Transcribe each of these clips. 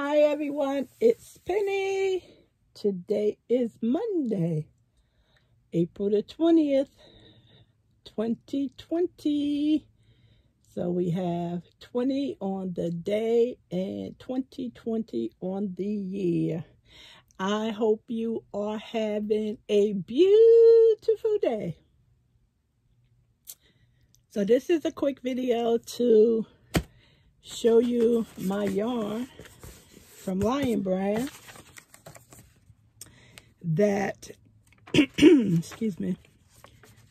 Hi everyone, it's Penny. Today is Monday, April the 20th, 2020. So we have 20 on the day and 2020 on the year. I hope you are having a beautiful day. So this is a quick video to show you my yarn from Lion Brand that, excuse me,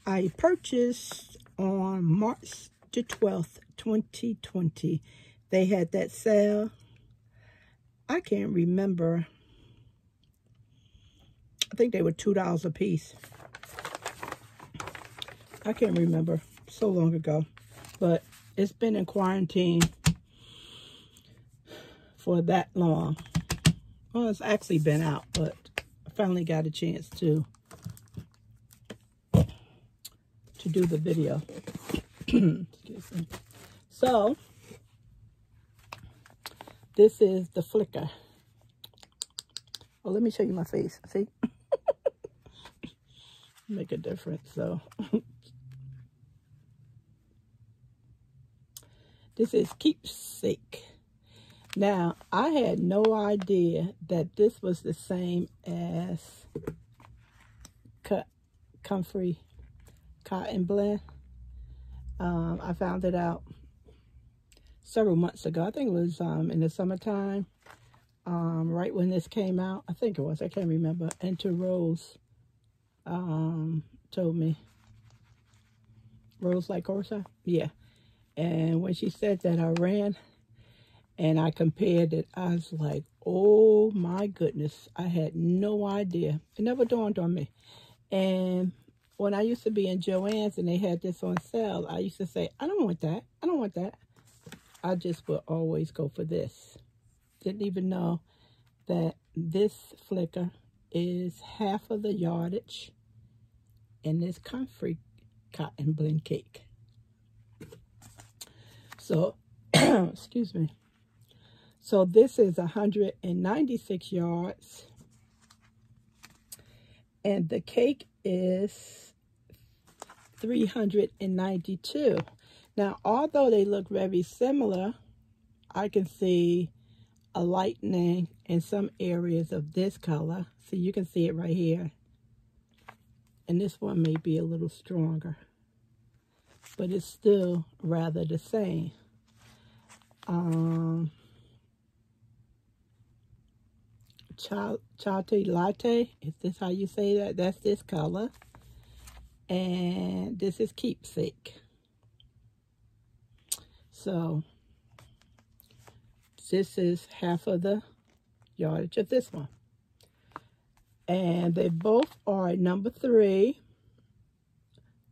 I purchased on March the 12th, 2020. They had that sale. I can't remember. I think they were $2 a piece. I can't remember. So long ago. But it's been in quarantine for that long. Well, it's actually been out, but I finally got a chance to to do the video. So, this is the flicker. Oh, let me show you my face. See? Make a difference, so. this is Keepsake. Now, I had no idea that this was the same as Comfy cotton blend. Um, I found it out several months ago. I think it was um, in the summertime, um, right when this came out. I think it was. I can't remember. Enter Rose um, told me. Rose like Corsa? Yeah. And when she said that, I ran and I compared it. I was like, oh my goodness. I had no idea. It never dawned on me. And when I used to be in Joann's and they had this on sale, I used to say, I don't want that. I don't want that. I just would always go for this. Didn't even know that this flicker is half of the yardage in this Comfy cotton blend cake. So, excuse me. So this is 196 yards. And the cake is 392. Now, although they look very similar, I can see a lightening in some areas of this color. So you can see it right here. And this one may be a little stronger. But it's still rather the same. Um, Chate Latte. Is this how you say that? That's this color. And this is Keepsake. So, this is half of the yardage of this one. And they both are number three.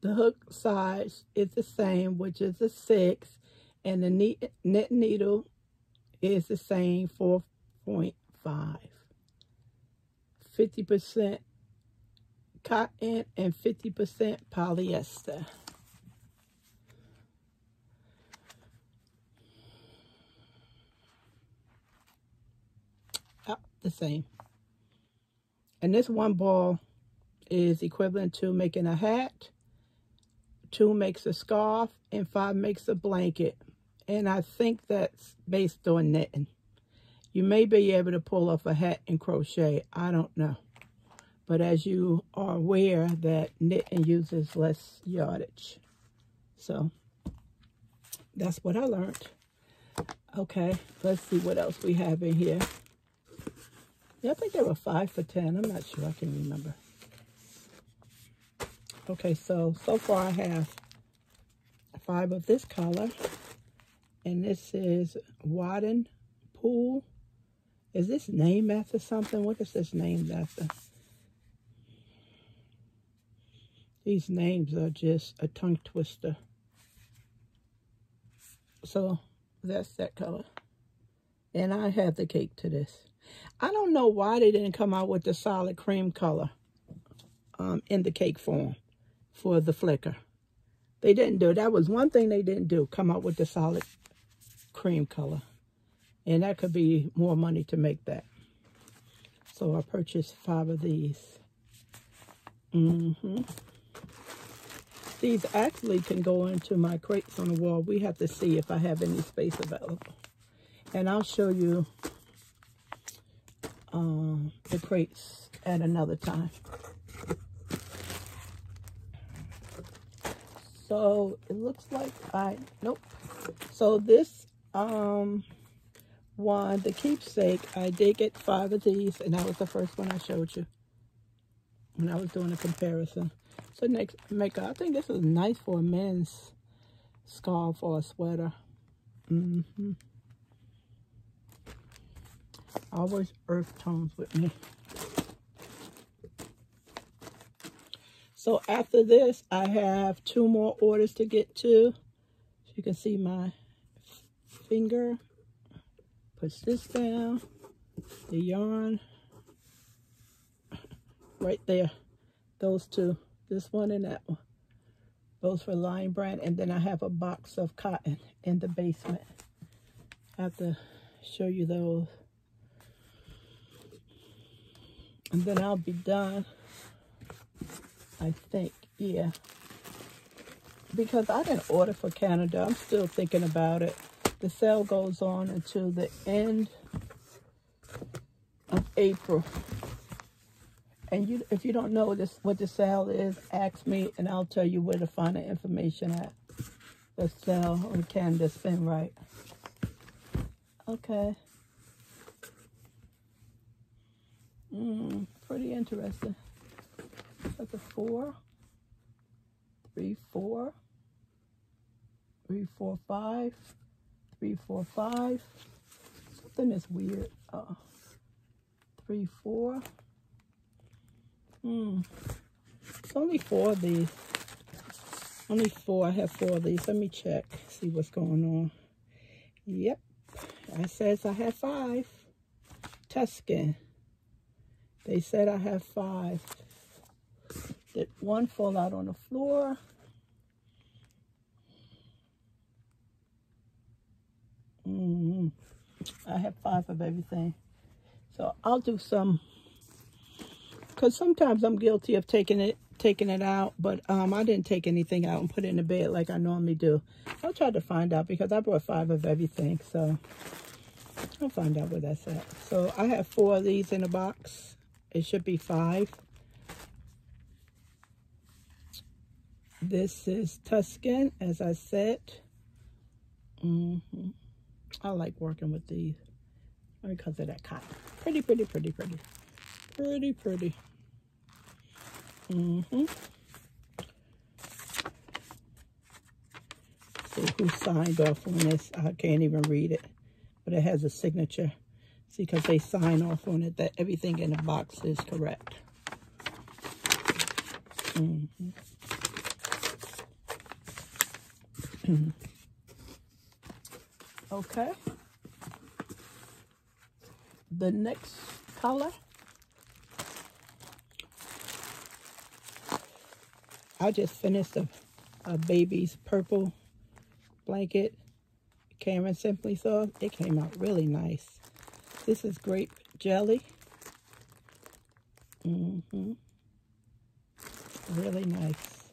The hook size is the same, which is a six. And the knit needle is the same, 4.5. 50% cotton and 50% polyester. Oh, the same. And this one ball is equivalent to making a hat, two makes a scarf, and five makes a blanket. And I think that's based on knitting. You may be able to pull off a hat and crochet. I don't know. But as you are aware that knitting uses less yardage. So that's what I learned. Okay, let's see what else we have in here. Yeah, I think there were five for 10. I'm not sure. I can remember. Okay, so, so far I have five of this color. And this is Wadden Pool is this named after something? What is this named after? These names are just a tongue twister. So that's that color. And I have the cake to this. I don't know why they didn't come out with the solid cream color um, in the cake form for the flicker. They didn't do it. That was one thing they didn't do, come out with the solid cream color. And that could be more money to make that. So I purchased five of these. Mm-hmm. These actually can go into my crates on the wall. We have to see if I have any space available. And I'll show you um, the crates at another time. So it looks like I, nope. So this um, one, the keepsake, I did get five of these, and that was the first one I showed you when I was doing a comparison. So next makeup, I think this is nice for a men's scarf or a sweater. Mm hmm Always earth tones with me. So after this, I have two more orders to get to. You can see my finger. Push this down. The yarn. Right there. Those two. This one and that one. Those for Lion Brand. And then I have a box of cotton in the basement. I have to show you those. And then I'll be done. I think, yeah. Because I didn't order for Canada. I'm still thinking about it. The sale goes on until the end of April. And you, if you don't know this, what the sale is, ask me and I'll tell you where to find the information at. The sale on Canada Spinrite. Okay. Mm, pretty interesting. That's a four, three, four, three, four, five, three, four, five. Something is weird. Uh, three, four. Hmm. It's only four of these. Only four. I have four of these. Let me check. See what's going on. Yep. I says I have five. Tuscan. They said I have five. Did one fall out on the floor? Mm -hmm. I have five of everything. So I'll do some, because sometimes I'm guilty of taking it taking it out, but um, I didn't take anything out and put it in the bed like I normally do. I'll try to find out because I brought five of everything, so I'll find out where that's at. So I have four of these in a box. It should be five. This is Tuscan, as I said. Mm -hmm. I like working with these because of that cotton. Pretty, pretty, pretty, pretty. Pretty, pretty. Mm-hmm. See who signed off on this. I can't even read it. But it has a signature. See, because they sign off on it that everything in the box is correct. Mm -hmm. okay. The next color. I just finished a, a baby's purple blanket. Caron Simply Soft. It came out really nice. This is grape jelly. Mm-hmm. Really nice.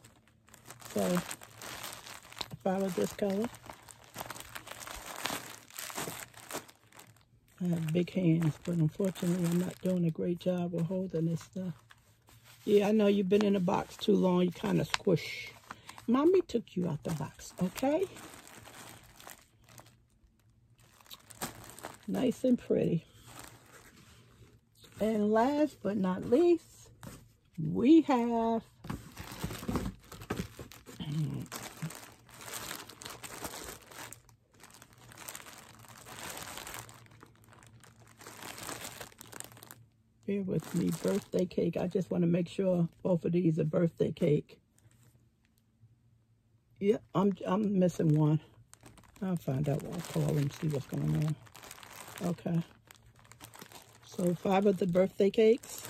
So follow this color. I have big hands, but unfortunately I'm not doing a great job of holding this stuff. Yeah, I know you've been in the box too long. You kind of squish. Mommy took you out the box, okay? Nice and pretty. And last but not least, we have Bear with me. Birthday cake. I just want to make sure both of these are birthday cake. Yep, yeah, I'm, I'm missing one. I'll find out what I'll call them, see what's going on. Okay. So five of the birthday cakes.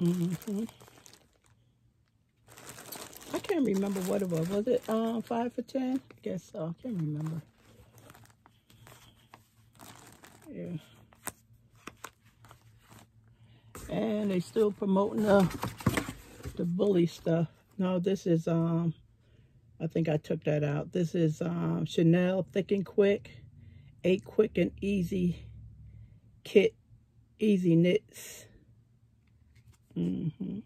Mm-hmm. I can't remember what it was. Was it uh, five for ten? I guess so. I can't remember. They still promoting the, the bully stuff. No, this is, um, I think I took that out. This is um, Chanel Thick and Quick. Eight quick and easy kit, easy knits. Mm -hmm.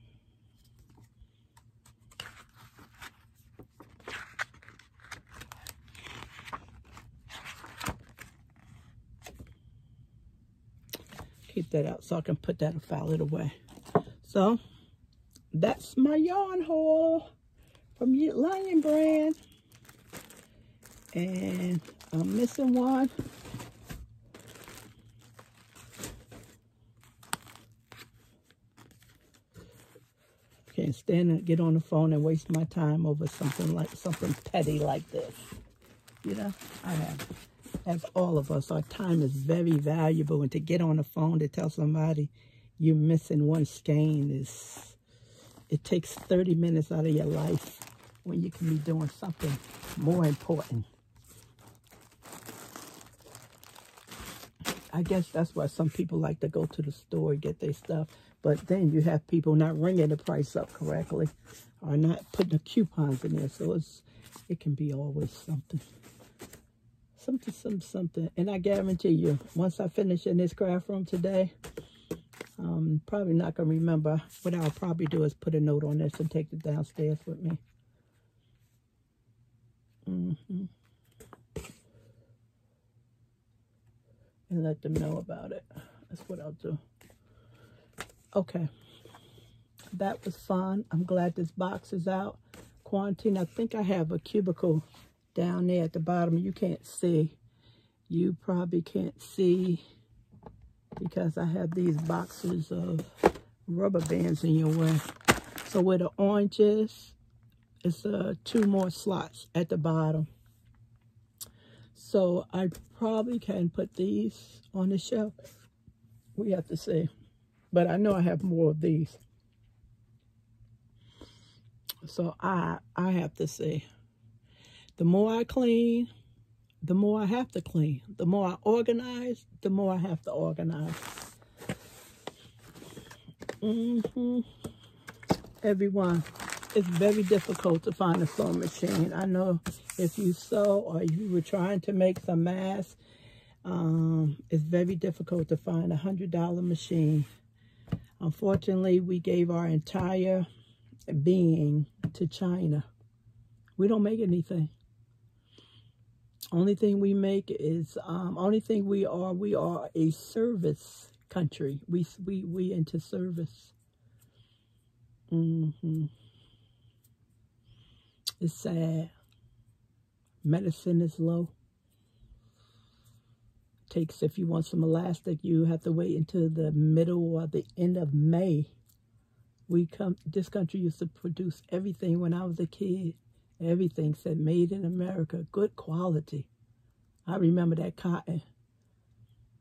Keep that out so I can put that and file it away. So that's my yarn haul from Lion Brand. And I'm missing one. Can't stand and get on the phone and waste my time over something like something petty like this. You know, I have as all of us, our time is very valuable. And to get on the phone to tell somebody you're missing one skein is, it takes 30 minutes out of your life when you can be doing something more important. I guess that's why some people like to go to the store and get their stuff. But then you have people not ringing the price up correctly or not putting the coupons in there. So it's it can be always something something, something, something. And I guarantee you, once I finish in this craft room today, I'm probably not going to remember. What I'll probably do is put a note on this and take it downstairs with me. Mm -hmm. And let them know about it. That's what I'll do. Okay. That was fun. I'm glad this box is out. Quarantine. I think I have a cubicle down there at the bottom. You can't see. You probably can't see because I have these boxes of rubber bands in your way. So where the orange is, it's uh, two more slots at the bottom. So I probably can put these on the shelf. We have to see. But I know I have more of these. So I I have to see. The more I clean, the more I have to clean. The more I organize, the more I have to organize. Mm -hmm. Everyone, it's very difficult to find a sewing machine. I know if you sew or you were trying to make some masks, um, it's very difficult to find a $100 machine. Unfortunately, we gave our entire being to China. We don't make anything. Only thing we make is, um, only thing we are, we are a service country. We, we, we into service. Mm -hmm. It's sad. Medicine is low. Takes, if you want some elastic, you have to wait until the middle or the end of May. We come, this country used to produce everything when I was a kid. Everything said made in America, good quality. I remember that cotton.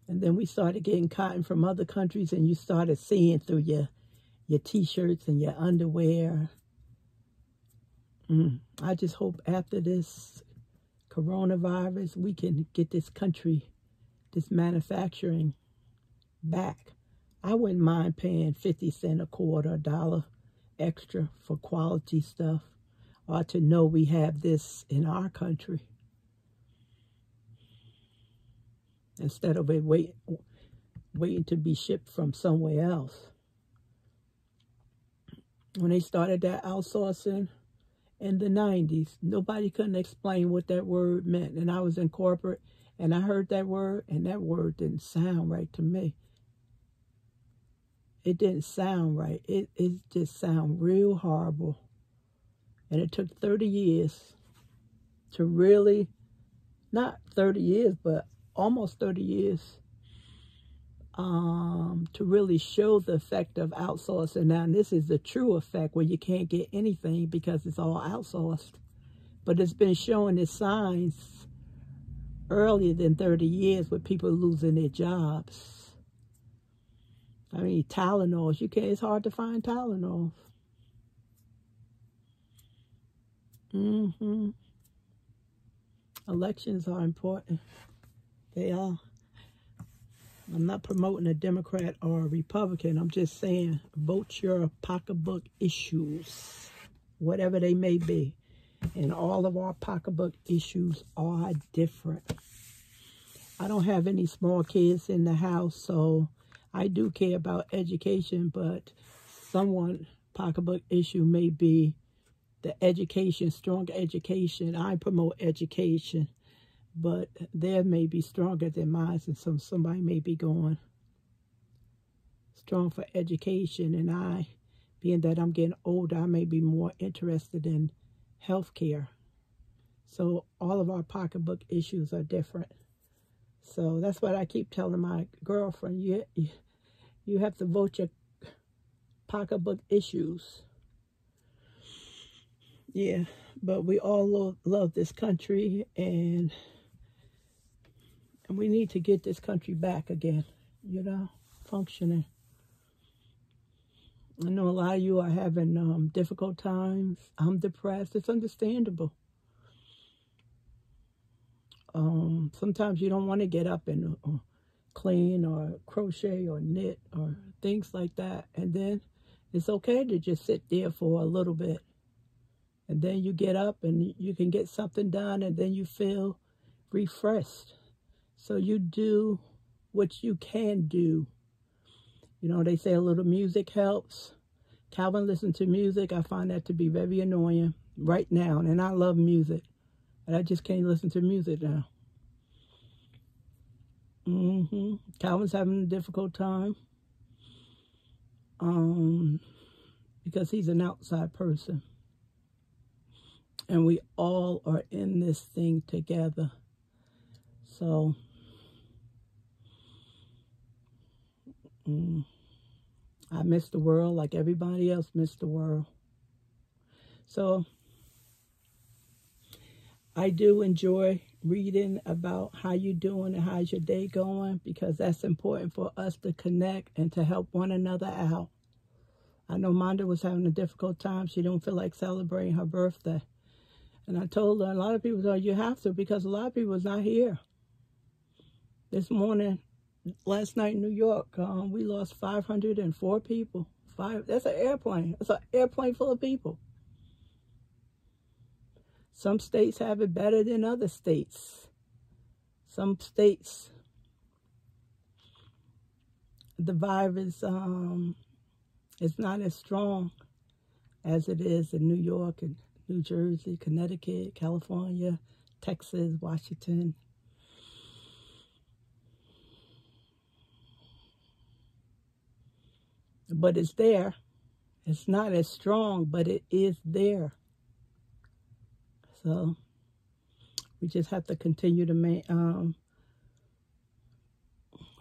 And then we started getting cotton from other countries and you started seeing through your your t-shirts and your underwear. Mm. I just hope after this coronavirus, we can get this country, this manufacturing back. I wouldn't mind paying 50 cent a quarter, a dollar extra for quality stuff to know we have this in our country. Instead of it wait, waiting to be shipped from somewhere else. When they started that outsourcing in the 90s, nobody couldn't explain what that word meant. And I was in corporate and I heard that word and that word didn't sound right to me it didn't sound right. It, it just sounded real horrible. And it took 30 years to really, not 30 years, but almost 30 years um, to really show the effect of outsourcing. Now, this is the true effect where you can't get anything because it's all outsourced. But it's been showing its signs earlier than 30 years with people losing their jobs. I mean, Tylenols, you can't, it's hard to find Tylenols. Mm-hmm. Elections are important. They are. I'm not promoting a Democrat or a Republican. I'm just saying vote your pocketbook issues, whatever they may be. And all of our pocketbook issues are different. I don't have any small kids in the house, so I do care about education, but someone pocketbook issue may be the education, strong education. I promote education but there may be stronger than mine, and some somebody may be going strong for education, and I, being that I'm getting older, I may be more interested in health care. So all of our pocketbook issues are different. So that's what I keep telling my girlfriend. You, you have to vote your pocketbook issues. Yeah, but we all love, love this country and and we need to get this country back again, you know, functioning. I know a lot of you are having um, difficult times. I'm depressed. It's understandable. Um, sometimes you don't want to get up and uh, clean or crochet or knit or things like that. And then it's okay to just sit there for a little bit. And then you get up and you can get something done and then you feel refreshed. So you do what you can do. You know, they say a little music helps. Calvin listen to music. I find that to be very annoying right now. And I love music. But I just can't listen to music now. Mm-hmm. Calvin's having a difficult time. Um, because he's an outside person. And we all are in this thing together. So Mm. I miss the world like everybody else missed the world. So I do enjoy reading about how you doing and how's your day going because that's important for us to connect and to help one another out. I know Monda was having a difficult time. She don't feel like celebrating her birthday. And I told her, a lot of people said, you have to because a lot of people is not here. This morning, last night in New York, um, we lost 504 people. Five. That's an airplane. It's an airplane full of people. Some states have it better than other states. Some states, the virus um, is not as strong as it is in New York and New Jersey, Connecticut, California, Texas, Washington, but it's there. It's not as strong, but it is there. So we just have to continue to make um,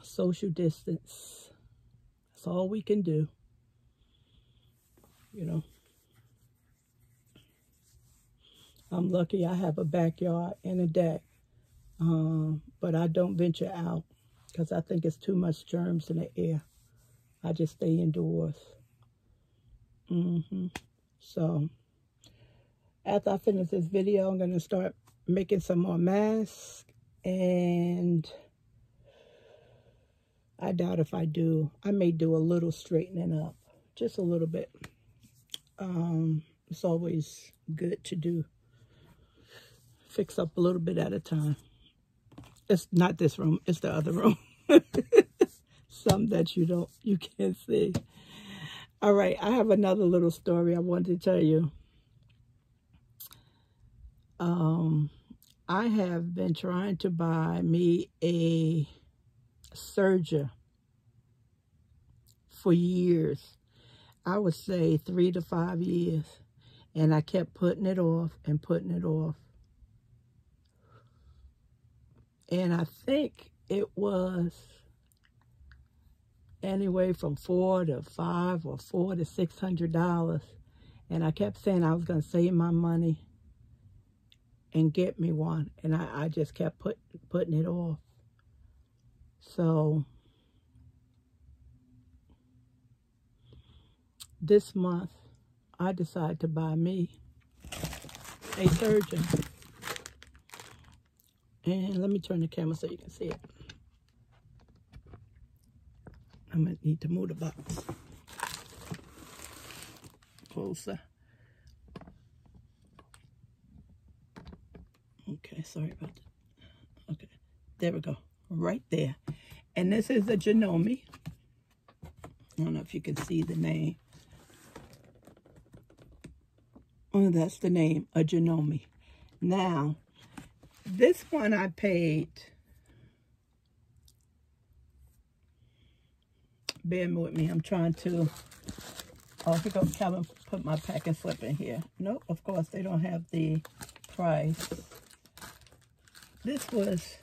social distance. That's all we can do. You know. I'm lucky I have a backyard and a deck. Um, but I don't venture out because I think it's too much germs in the air. I just stay indoors. Mm-hmm. So, after I finish this video, I'm going to start making some more masks. And I doubt if I do. I may do a little straightening up. Just a little bit. Um, it's always good to do. Fix up a little bit at a time. It's not this room. It's the other room. some that you don't, you can't see. All right, I have another little story I want to tell you. Um, I have been trying to buy me a serger for years. I would say three to five years. And I kept putting it off and putting it off. And I think it was anywhere from four to five or four to six hundred dollars. And I kept saying I was going to save my money and get me one. And I, I just kept put, putting it off. So this month, I decided to buy me a serger. And let me turn the camera so you can see it. I'm going to need to move the box closer. Okay, sorry about that. Okay, there we go. Right there. And this is a Janome. I don't know if you can see the name. Oh, that's the name, a Janome. Now, this one I paid, bear with me, I'm trying to, oh, here goes Kevin, put my packing slip in here. Nope, of course, they don't have the price. This was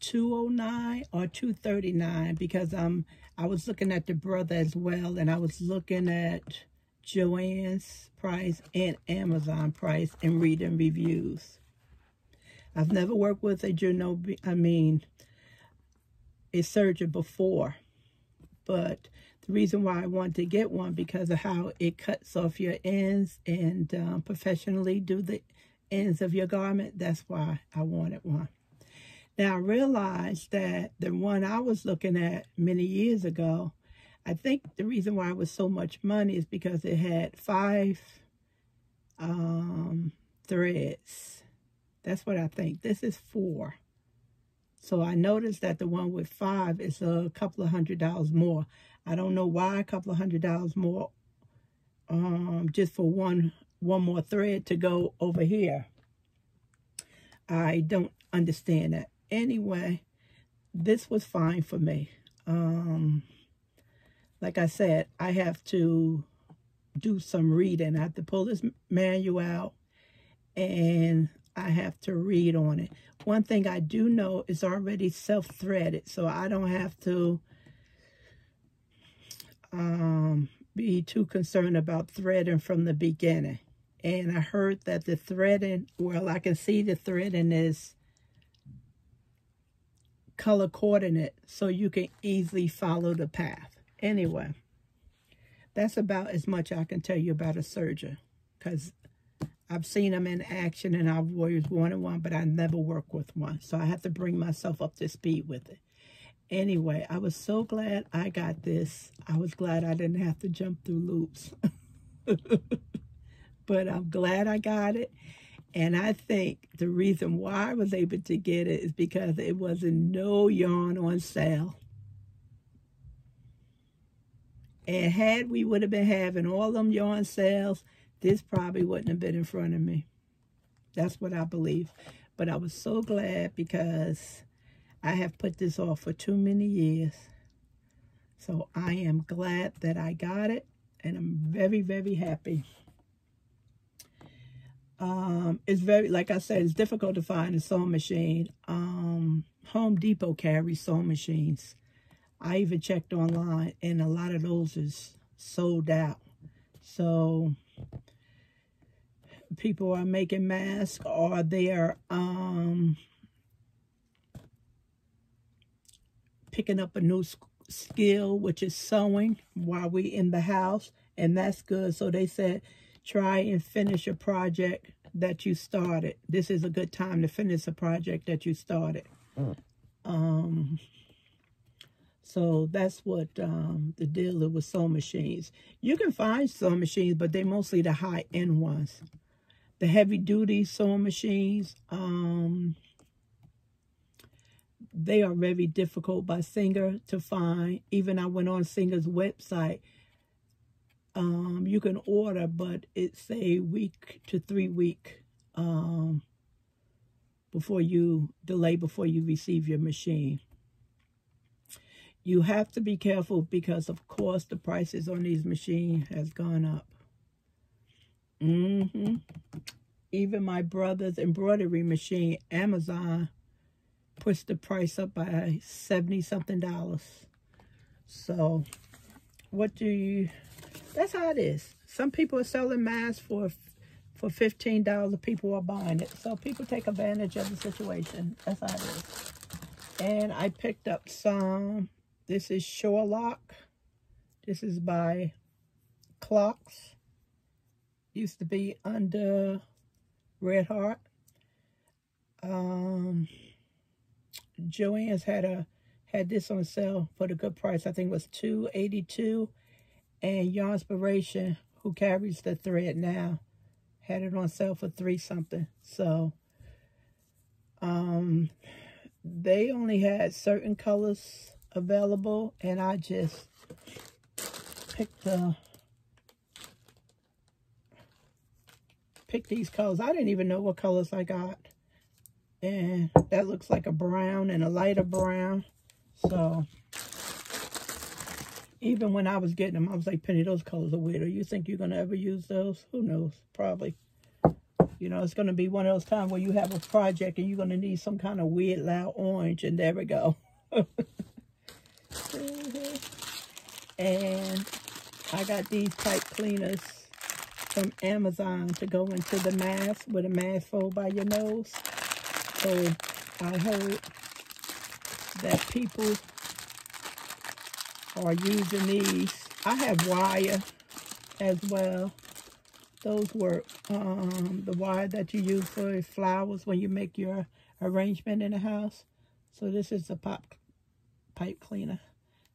209 or 239 because um I was looking at the brother as well and I was looking at Joann's price and Amazon price and reading reviews. I've never worked with a Janome, I mean, a serger before, but the reason why I wanted to get one because of how it cuts off your ends and um, professionally do the ends of your garment. That's why I wanted one. Now, I realized that the one I was looking at many years ago, I think the reason why it was so much money is because it had five um, threads. That's what I think. This is four. So I noticed that the one with five is a couple of hundred dollars more. I don't know why a couple of hundred dollars more um, just for one one more thread to go over here. I don't understand that anyway, this was fine for me. Um, like I said, I have to do some reading. I have to pull this manual out and I have to read on it. One thing I do know is already self-threaded, so I don't have to um, be too concerned about threading from the beginning. And I heard that the threading, well, I can see the threading is color coordinate so you can easily follow the path. Anyway, that's about as much I can tell you about a serger because I've seen them in action and I've always wanted one, but I never work with one. So I have to bring myself up to speed with it. Anyway, I was so glad I got this. I was glad I didn't have to jump through loops. but I'm glad I got it. And I think the reason why I was able to get it is because it wasn't no yarn on sale. And had we would have been having all them yarn sales, this probably wouldn't have been in front of me. That's what I believe. But I was so glad because I have put this off for too many years. So I am glad that I got it. And I'm very, very happy. Um, it's very, like I said, it's difficult to find a sewing machine. Um, Home Depot carries sewing machines. I even checked online, and a lot of those is sold out. So people are making masks, or they're um, picking up a new skill, which is sewing while we in the house, and that's good. So they said try and finish a project that you started. This is a good time to finish a project that you started. Mm. Um, so that's what um, the deal is with sewing machines. You can find sewing machines, but they're mostly the high-end ones. The heavy-duty sewing machines, um, they are very difficult by Singer to find. Even I went on Singer's website um, you can order, but it's a week to three week um, before you delay before you receive your machine. You have to be careful because, of course, the prices on these machines has gone up. Mm -hmm. Even my brother's embroidery machine, Amazon, pushed the price up by 70 something dollars. So, what do you that's how it is. Some people are selling masks for for $15. People are buying it. So people take advantage of the situation. That's how it is. And I picked up some. This is Surelock. This is by Coats. Used to be under Red Heart. Um, had a had this on sale for the good price. I think it was two eighty two, and Yarnspiration, who carries the thread now, had it on sale for three something. So, um, they only had certain colors available, and I just picked the picked these colors. I didn't even know what colors I got. And that looks like a brown and a lighter brown. So, even when I was getting them, I was like, Penny, those colors are weird. You think you're going to ever use those? Who knows? Probably. You know, it's going to be one of those times where you have a project and you're going to need some kind of weird, loud orange. And there we go. and I got these pipe cleaners from Amazon to go into the mask with a mask fold by your nose. So I heard that people are using these. I have wire as well. Those were um, the wire that you use for flowers when you make your arrangement in the house. So this is the pop pipe cleaner.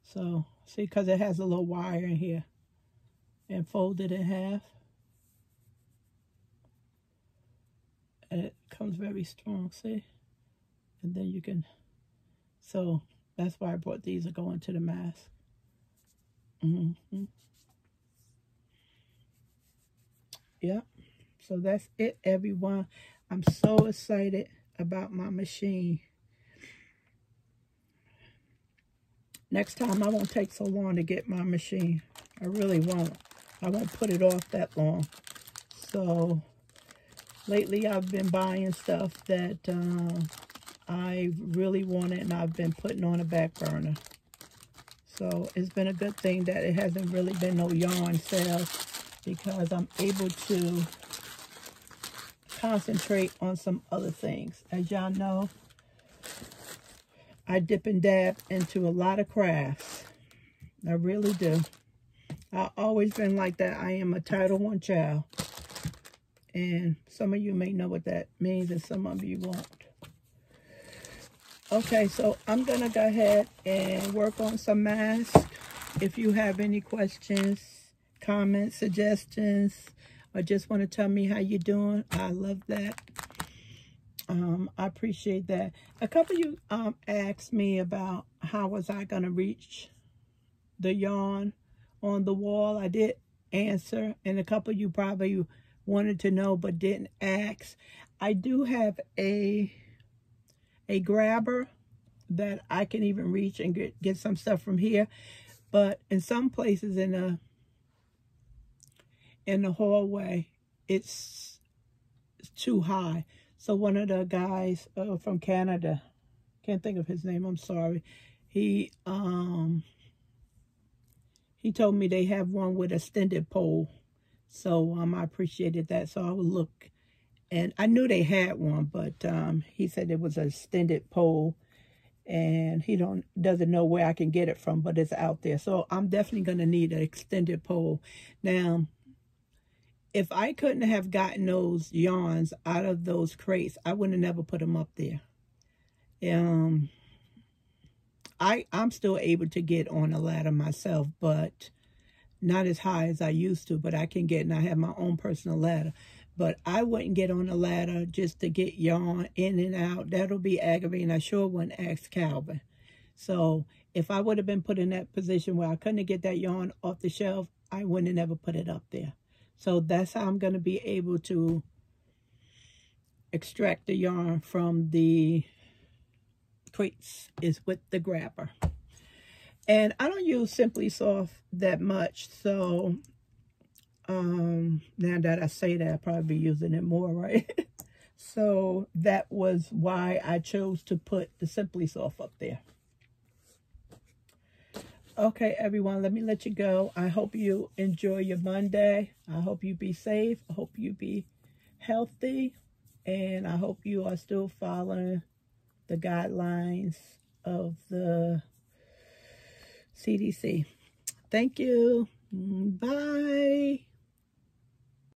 So see, because it has a little wire in here and folded it in half. And it comes very strong, see? And then you can, so that's why I brought these to go into the mask. Mm -hmm. Yep. So that's it, everyone. I'm so excited about my machine. Next time, I won't take so long to get my machine. I really won't. I won't put it off that long. So, lately I've been buying stuff that uh, I really wanted and I've been putting on a back burner. So, it's been a good thing that it hasn't really been no yarn sales because I'm able to concentrate on some other things. As y'all know, I dip and dab into a lot of crafts. I really do. I've always been like that. I am a Title I child. And some of you may know what that means and some of you won't. Okay, so I'm going to go ahead and work on some masks. If you have any questions, comments, suggestions, or just want to tell me how you're doing, I love that. Um, I appreciate that. A couple of you um, asked me about how was I going to reach the yarn on the wall. I did answer, and a couple of you probably wanted to know but didn't ask. I do have a a grabber that I can even reach and get, get some stuff from here. But in some places in the in the hallway, it's, it's too high. So one of the guys uh, from Canada, can't think of his name, I'm sorry. He um he told me they have one with a extended pole. So um, I appreciated that. So I would look. And I knew they had one, but um, he said it was a extended pole. And he don't doesn't know where I can get it from, but it's out there. So I'm definitely going to need an extended pole. Now, if I couldn't have gotten those yarns out of those crates, I wouldn't have never put them up there. Um, I, I'm still able to get on a ladder myself, but not as high as I used to, but I can get, and I have my own personal ladder. But I wouldn't get on a ladder just to get yarn in and out. That'll be aggravating. I sure wouldn't ask Calvin. So if I would have been put in that position where I couldn't get that yarn off the shelf, I wouldn't have never put it up there. So that's how I'm going to be able to extract the yarn from the crates is with the grabber. And I don't use Simply Soft that much, so um, now that I say that, I'll probably be using it more, right? so that was why I chose to put the Simply Soft up there. Okay, everyone, let me let you go. I hope you enjoy your Monday. I hope you be safe. I hope you be healthy. And I hope you are still following the guidelines of the CDC. Thank you. Bye.